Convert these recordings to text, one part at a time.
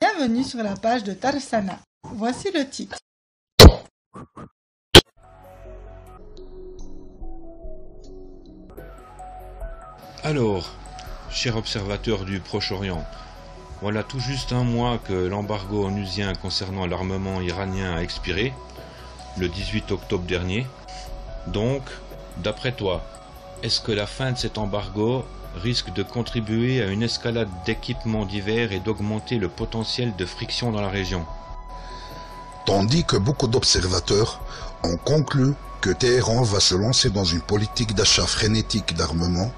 Bienvenue sur la page de Tarsana. Voici le titre. Alors, chers observateurs du Proche-Orient, voilà tout juste un mois que l'embargo onusien concernant l'armement iranien a expiré, le 18 octobre dernier. Donc, d'après toi, est-ce que la fin de cet embargo risque de contribuer à une escalade d'équipements divers et d'augmenter le potentiel de friction dans la région? Tandis que beaucoup d'observateurs ont conclu que Téhéran va se lancer dans une politique d'achat frénétique d'armement,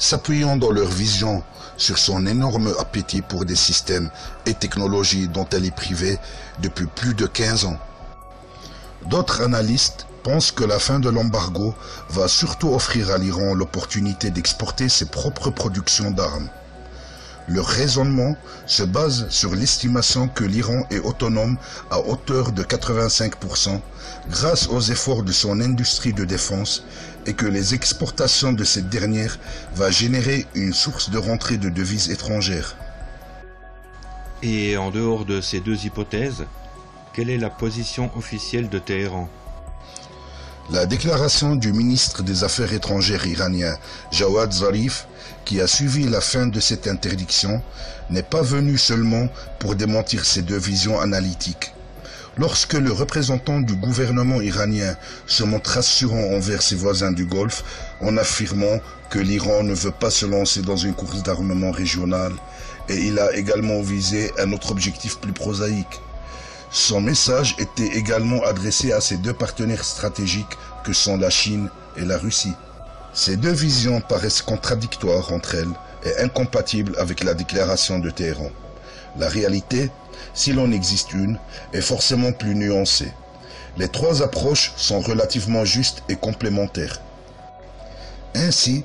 s'appuyant dans leur vision sur son énorme appétit pour des systèmes et technologies dont elle est privée depuis plus de 15 ans. D'autres analystes pensent que la fin de l'embargo va surtout offrir à l'Iran l'opportunité d'exporter ses propres productions d'armes. Leur raisonnement se base sur l'estimation que l'Iran est autonome à hauteur de 85% grâce aux efforts de son industrie de défense et que les exportations de cette dernière va générer une source de rentrée de devises étrangères. Et en dehors de ces deux hypothèses, quelle est la position officielle de Téhéran? La déclaration du ministre des Affaires étrangères iranien Jawad Zarif, qui a suivi la fin de cette interdiction, n'est pas venue seulement pour démentir ces deux visions analytiques. Lorsque le représentant du gouvernement iranien se montre rassurant envers ses voisins du Golfe en affirmant que l'Iran ne veut pas se lancer dans une course d'armement régionale, et il a également visé un autre objectif plus prosaïque. Son message était également adressé à ses deux partenaires stratégiques que sont la Chine et la Russie. Ces deux visions paraissent contradictoires entre elles et incompatibles avec la déclaration de Téhéran. La réalité, s'il en existe une, est forcément plus nuancée. Les trois approches sont relativement justes et complémentaires. Ainsi,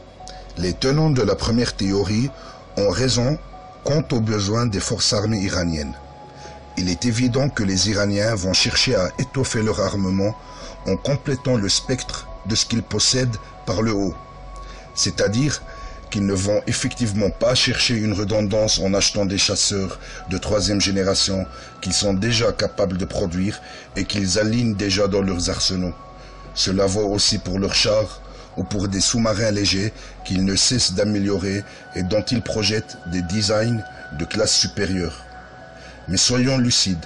les tenants de la première théorie ont raison quant aux besoins des forces armées iraniennes. Il est évident que les Iraniens vont chercher à étoffer leur armement en complétant le spectre de ce qu'ils possèdent par le haut. C'est-à-dire qu'ils ne vont effectivement pas chercher une redondance en achetant des chasseurs de troisième génération qu'ils sont déjà capables de produire et qu'ils alignent déjà dans leurs arsenaux. Cela vaut aussi pour leurs chars ou pour des sous-marins légers qu'ils ne cessent d'améliorer et dont ils projettent des designs de classe supérieure. Mais soyons lucides,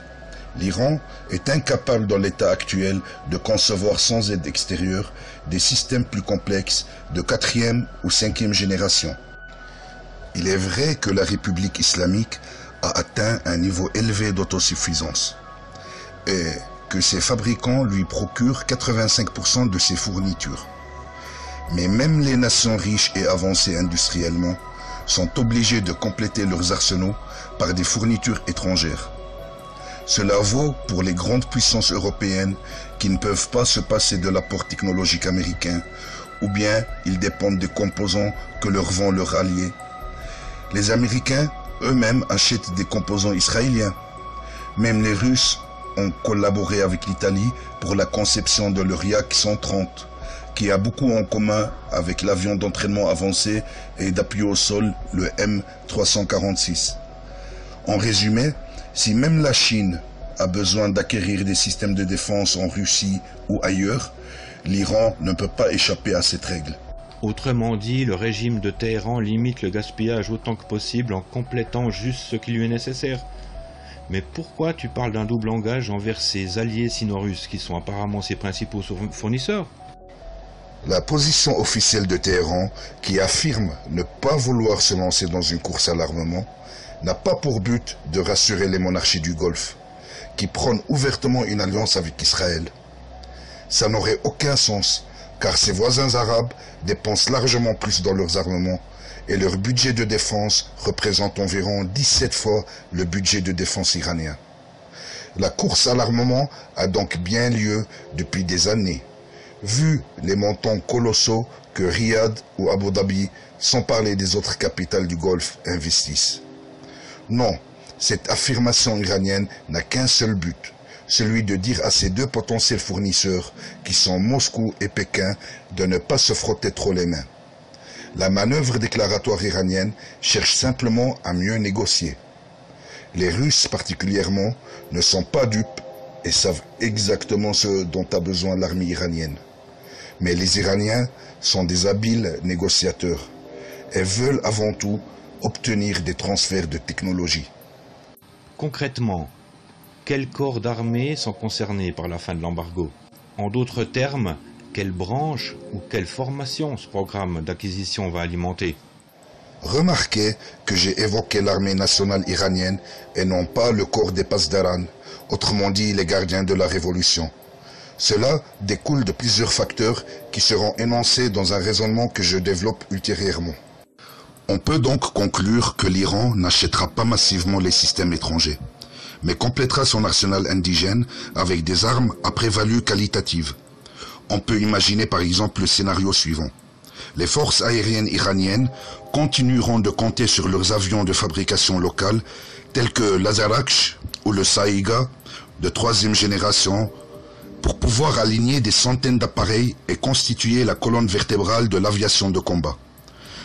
l'Iran est incapable dans l'état actuel de concevoir sans aide extérieure des systèmes plus complexes de quatrième ou cinquième génération. Il est vrai que la République islamique a atteint un niveau élevé d'autosuffisance et que ses fabricants lui procurent 85% de ses fournitures. Mais même les nations riches et avancées industriellement sont obligées de compléter leurs arsenaux par des fournitures étrangères. Cela vaut pour les grandes puissances européennes qui ne peuvent pas se passer de l'apport technologique américain, ou bien ils dépendent des composants que leur vend leur allié. Les Américains eux-mêmes achètent des composants israéliens. Même les Russes ont collaboré avec l'Italie pour la conception de leur Yak 130, qui a beaucoup en commun avec l'avion d'entraînement avancé et d'appui au sol, le M346. En résumé, si même la Chine a besoin d'acquérir des systèmes de défense en Russie ou ailleurs, l'Iran ne peut pas échapper à cette règle. Autrement dit, le régime de Téhéran limite le gaspillage autant que possible en complétant juste ce qui lui est nécessaire. Mais pourquoi tu parles d'un double langage envers ses alliés sino-russes qui sont apparemment ses principaux fournisseurs? La position officielle de Téhéran, qui affirme ne pas vouloir se lancer dans une course à l'armement, n'a pas pour but de rassurer les monarchies du Golfe, qui prônent ouvertement une alliance avec Israël. Ça n'aurait aucun sens, car ses voisins arabes dépensent largement plus dans leurs armements, et leur budget de défense représente environ 17 fois le budget de défense iranien. La course à l'armement a donc bien lieu depuis des années, vu les montants colossaux que Riyad ou Abu Dhabi, sans parler des autres capitales du Golfe, investissent. Non, Cette affirmation iranienne n'a qu'un seul but, celui de dire à ses deux potentiels fournisseurs, qui sont Moscou et Pékin, de ne pas se frotter trop les mains. La manœuvre déclaratoire iranienne cherche simplement à mieux négocier. Les Russes particulièrement ne sont pas dupes et savent exactement ce dont a besoin l'armée iranienne. Mais les Iraniens sont des habiles négociateurs et veulent avant tout obtenir des transferts de technologie. Concrètement, quels corps d'armée sont concernés par la fin de l'embargo? En d'autres termes, quelle branche ou quelle formation ce programme d'acquisition va alimenter? Remarquez que j'ai évoqué l'armée nationale iranienne et non pas le corps des Pasdaran, autrement dit les gardiens de la révolution. Cela découle de plusieurs facteurs qui seront énoncés dans un raisonnement que je développe ultérieurement. On peut donc conclure que l'Iran n'achètera pas massivement les systèmes étrangers, mais complétera son arsenal indigène avec des armes à prévalue qualitative. On peut imaginer par exemple le scénario suivant. Les forces aériennes iraniennes continueront de compter sur leurs avions de fabrication locale tels que l'Azarakh ou le Saïga de troisième génération pour pouvoir aligner des centaines d'appareils et constituer la colonne vertébrale de l'aviation de combat.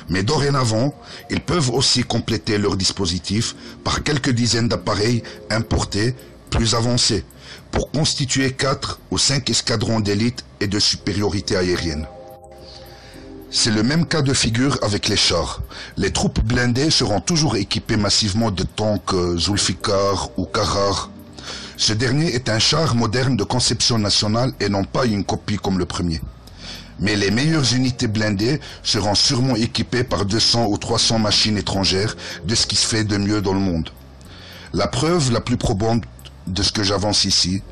Mais dorénavant, ils peuvent aussi compléter leur dispositif par quelques dizaines d'appareils importés plus avancés pour constituer quatre ou cinq escadrons d'élite et de supériorité aérienne. C'est le même cas de figure avec les chars. Les troupes blindées seront toujours équipées massivement de tanks euh, Zulfikar ou Karar. Ce dernier est un char moderne de conception nationale et non pas une copie comme le premier. Mais les meilleures unités blindées seront sûrement équipées par 200 ou 300 machines étrangères de ce qui se fait de mieux dans le monde. La preuve la plus probante de ce que j'avance ici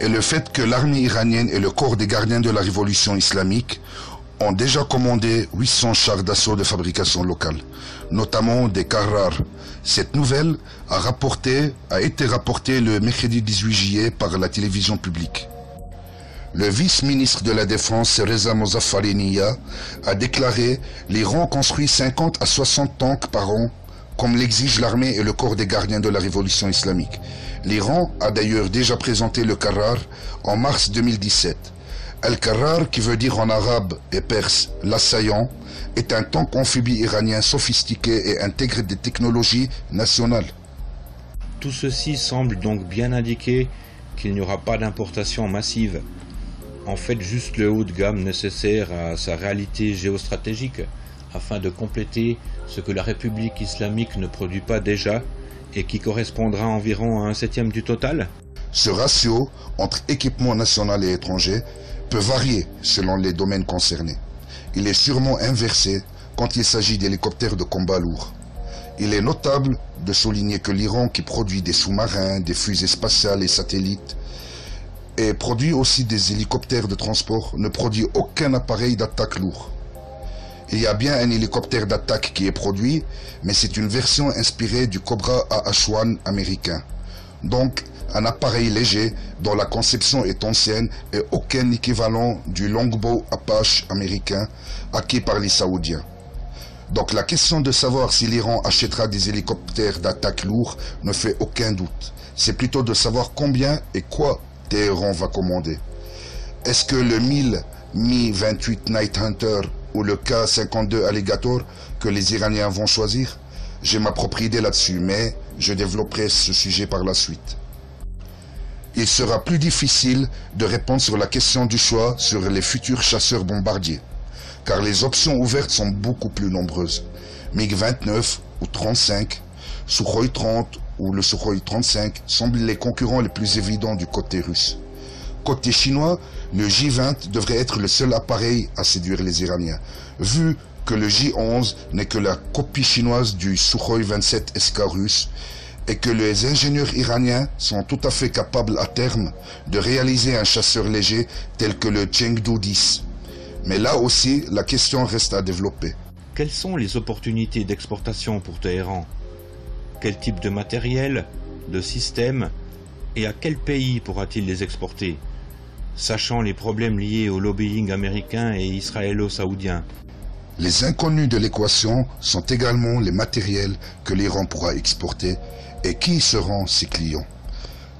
est le fait que l'armée iranienne et le corps des gardiens de la révolution islamique ont déjà commandé 800 chars d'assaut de fabrication locale, notamment des Carrar. Cette nouvelle a, été rapportée le mercredi 18 juillet par la télévision publique. Le vice-ministre de la Défense, Reza Mozaffariniya, a déclaré l'Iran construit 50 à 60 tanks par an, comme l'exige l'armée et le corps des gardiens de la révolution islamique. L'Iran a d'ailleurs déjà présenté le Carrar en mars 2017. Al-Karrar, qui veut dire en arabe et perse l'assaillant, est un tank amphibie iranien sophistiqué et intègre des technologies nationales. Tout ceci semble donc bien indiquer qu'il n'y aura pas d'importation massive. En fait, juste le haut de gamme nécessaire à sa réalité géostratégique, afin de compléter ce que la République islamique ne produit pas déjà et qui correspondra environ à un septième du total Ce ratio entre équipement national et étranger peut varier selon les domaines concernés. Il est sûrement inversé quand il s'agit d'hélicoptères de combat lourds. Il est notable de souligner que l'Iran, qui produit des sous-marins, des fusées spatiales et satellites, et produit aussi des hélicoptères de transport, ne produit aucun appareil d'attaque lourd. Il y a bien un hélicoptère d'attaque qui est produit, mais c'est une version inspirée du Cobra AH-1 américain. Donc, un appareil léger dont la conception est ancienne et aucun équivalent du Longbow Apache américain acquis par les Saoudiens. Donc la question de savoir si l'Iran achètera des hélicoptères d'attaque lourds ne fait aucun doute. C'est plutôt de savoir combien et quoi Téhéran va commander. Est-ce que le 1000 Mi-28 Night Hunter ou le K-52 Alligator que les Iraniens vont choisir? J'ai ma propre idée là-dessus, mais je développerai ce sujet par la suite il sera plus difficile de répondre sur la question du choix sur les futurs chasseurs bombardiers, car les options ouvertes sont beaucoup plus nombreuses. MiG-29 ou 35, Sukhoi 30 ou le Sukhoi 35 semblent les concurrents les plus évidents du côté russe. Côté chinois, le J-20 devrait être le seul appareil à séduire les Iraniens, vu que le J-11 n'est que la copie chinoise du Sukhoi 27 SK russe et que les ingénieurs iraniens sont tout à fait capables à terme de réaliser un chasseur léger tel que le Chengdu 10. Mais là aussi, la question reste à développer. Quelles sont les opportunités d'exportation pour Téhéran? Quel type de matériel, de système et à quel pays pourra-t-il les exporter? Sachant les problèmes liés au lobbying américain et israélo-saoudien. Les inconnus de l'équation sont également les matériels que l'Iran pourra exporter Et qui seront ces clients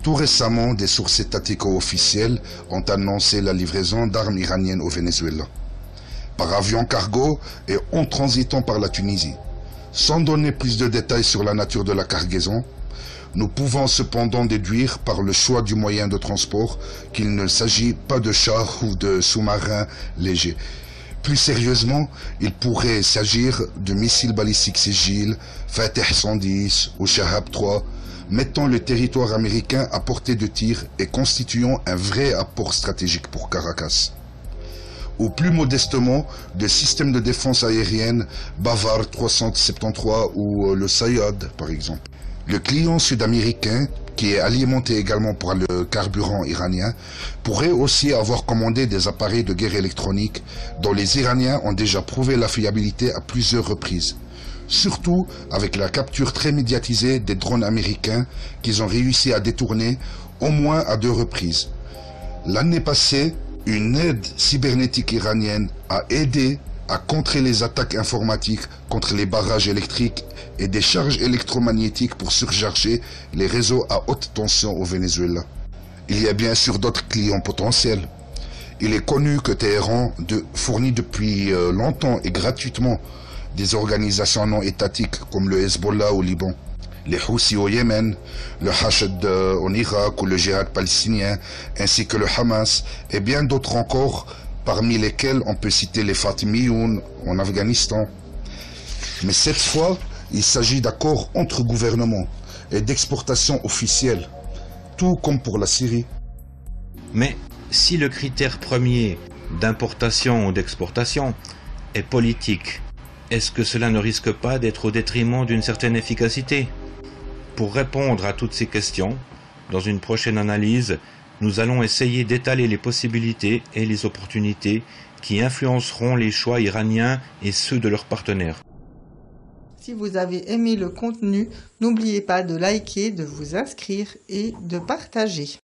Tout récemment, des sources étatiques officielles ont annoncé la livraison d'armes iraniennes au Venezuela, par avion cargo et en transitant par la Tunisie. Sans donner plus de détails sur la nature de la cargaison, nous pouvons cependant déduire par le choix du moyen de transport qu'il ne s'agit pas de chars ou de sous-marins légers. Plus sérieusement, il pourrait s'agir de missiles balistiques Sigil, Fateh 110 ou Shahab 3, mettant le territoire américain à portée de tir et constituant un vrai apport stratégique pour Caracas. Ou plus modestement, de systèmes de défense aérienne Bavard 373 ou le Sayad par exemple. Le client sud-américain, qui est alimenté également par le carburant iranien, pourrait aussi avoir commandé des appareils de guerre électronique dont les Iraniens ont déjà prouvé la fiabilité à plusieurs reprises. Surtout avec la capture très médiatisée des drones américains qu'ils ont réussi à détourner au moins à deux reprises. L'année passée, une aide cybernétique iranienne a aidé à contrer les attaques informatiques contre les barrages électriques et des charges électromagnétiques pour surcharger les réseaux à haute tension au Venezuela. Il y a bien sûr d'autres clients potentiels. Il est connu que Téhéran fournit depuis euh, longtemps et gratuitement des organisations non étatiques comme le Hezbollah au Liban, les Houthis au Yémen, le Hachd euh, en Irak ou le djihad palestinien, ainsi que le Hamas et bien d'autres encore parmi lesquels on peut citer les Fatimiyoun en Afghanistan. Mais cette fois, il s'agit d'accords entre gouvernements et d'exportations officielles, tout comme pour la Syrie. Mais si le critère premier d'importation ou d'exportation est politique, est-ce que cela ne risque pas d'être au détriment d'une certaine efficacité? Pour répondre à toutes ces questions, dans une prochaine analyse, nous allons essayer d'étaler les possibilités et les opportunités qui influenceront les choix iraniens et ceux de leurs partenaires. Si vous avez aimé le contenu, n'oubliez pas de liker, de vous inscrire et de partager.